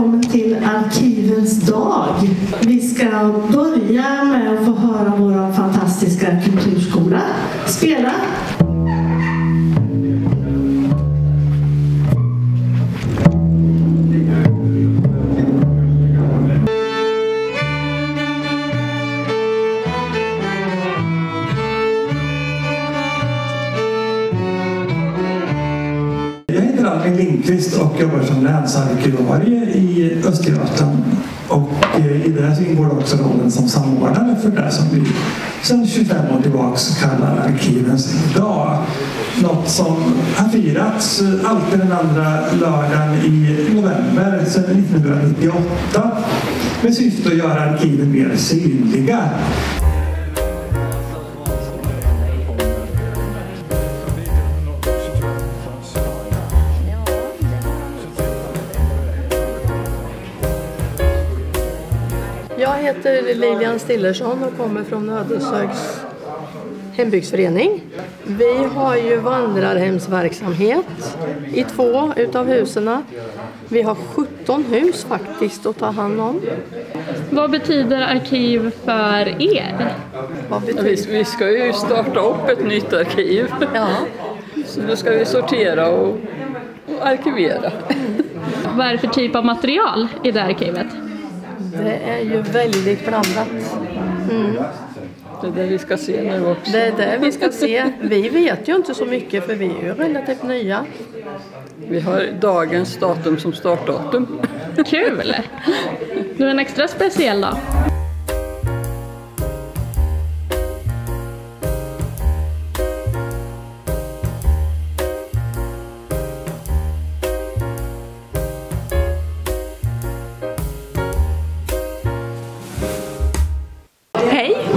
välkommen till Arkivens dag. Vi ska börja med att få höra vår fantastiska kulturskola spela. Lindqvist och jobbar som länsarkivarie i Östergötland. Och eh, i det så ingår också rollen som samordnare för det som vi sedan 25 år tillbaks kallar Arkivens dag. Något som har firats eh, alltid den andra lördagen i november sedan 1998 med syfte att göra arkiven mer synliga. Heter Lilian Stillersson och kommer från Ödeshögs hembygdsförening. Vi har ju vandrarhemsverksamhet i två utav husen. Vi har 17 hus faktiskt att ta hand om. Vad betyder arkiv för er? Vad Ja, betyder Vi, vi ska ju starta upp ett nytt arkiv. Ja, Så då ska vi sortera och, och arkivera. Vad är det för typ av material i det arkivet? Det är ju väldigt blandat. Det är det vi ska se nu också. Det är det vi ska se. Vi vet ju inte så mycket för vi är ju relativt nya. Vi har dagens datum som startdatum. Kul! Nu är en extra speciell dag.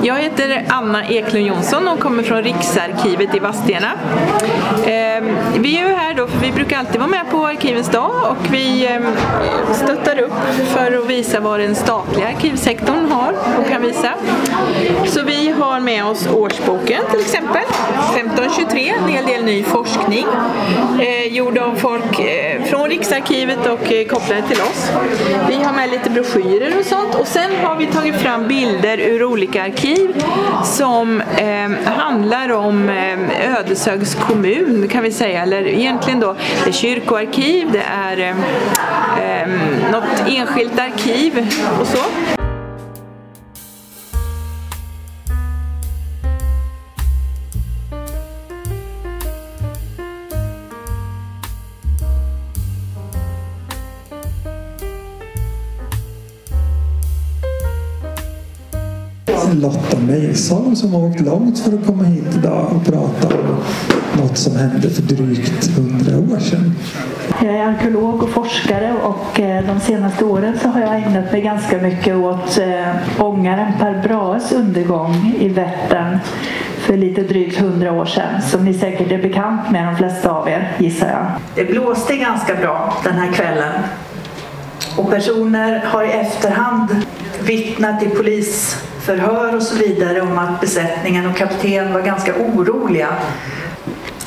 Jag heter Anna Eklund Jonsson och kommer från Riksarkivet i Vadstena. Ehm, alltid vara med på Arkivens dag och vi ehm, stöttar upp för att visa vad den statliga arkivsektorn har och kan visa. Så vi har med oss årsboken till exempel, 1523, en hel del ny forskning eh, gjord av folk eh, från Riksarkivet och eh, kopplade till oss. Vi har med lite broschyrer och sånt och sen har vi tagit fram bilder ur olika arkiv som eh, handlar om eh, Ödeshögs kommun kan vi säga, eller egentligen då det kyrkoarkiv, det är eh, eh, något enskilt arkiv och så. Lotta Mejsholm som har åkt långt för att komma hit idag och prata om något som hände för drygt hundra år sedan. Jag är arkeolog och forskare och eh, de senaste åren så har jag ägnat mig ganska mycket åt eh, ångaren Per Brahes undergång i Vättern för lite drygt hundra år sedan som ni säkert är bekant med de flesta av er gissar jag. Det blåste ganska bra den här kvällen och personer har i efterhand vittnat i förhör och så vidare om att besättningen och kapten var ganska oroliga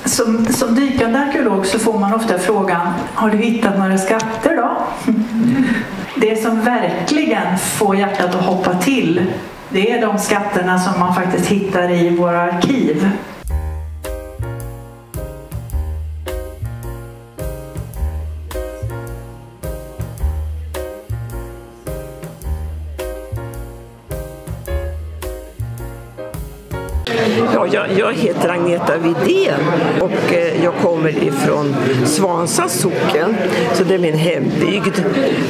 som, som dykande arkeolog så får man ofta frågan Har du hittat några skatter då? Det som verkligen får hjärtat att hoppa till det är de skatterna som man faktiskt hittar i våra arkiv. Ja, jag, jag heter Agneta Widén och eh, jag kommer ifrån Svansa socken, så det är min hembygd.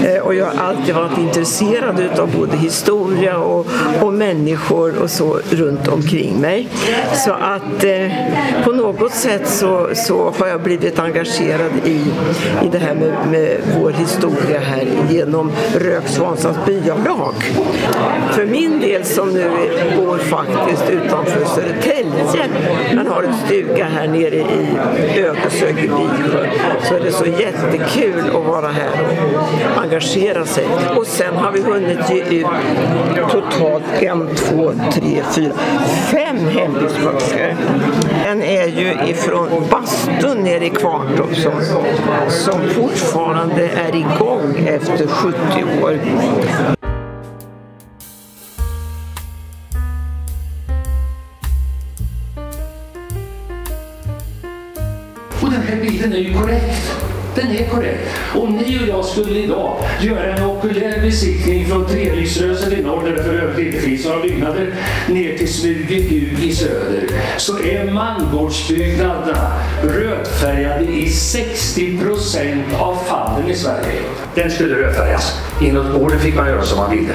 Eh, och jag har alltid varit intresserad utav både historia och, och människor och så runt omkring mig. Så att eh, på något sätt så, så har jag blivit engagerad i, i det här med, med vår historia här genom Rök Svansans byalag. För min del som nu bor faktiskt utanför Södertälje men har en stuga här nere i Ödeshög i Bysjö så är det så jättekul att vara här och engagera sig. Och sen har vi hunnit ge ut totalt en, två, tre, fyra, fem hembygdsböcker. En är ju ifrån bastun nere i Kvarntorp som, som fortfarande är igång efter 70 år. Den här bilden är ju korrekt. Den är korrekt. Om ni och jag skulle idag göra en okulär besiktning från Treriksrösen i norr, där det för övrigt inte finns några byggnader, ner till Smugegug i söder, så är mangårdsbyggnaderna rödfärgade i 60 procent av fallen i Sverige. Den skulle rödfärgas. Inåt gården fick man göra som man ville.